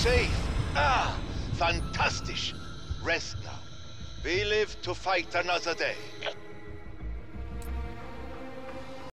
safe. Ah, fantastic. Rest now. We live to fight another day.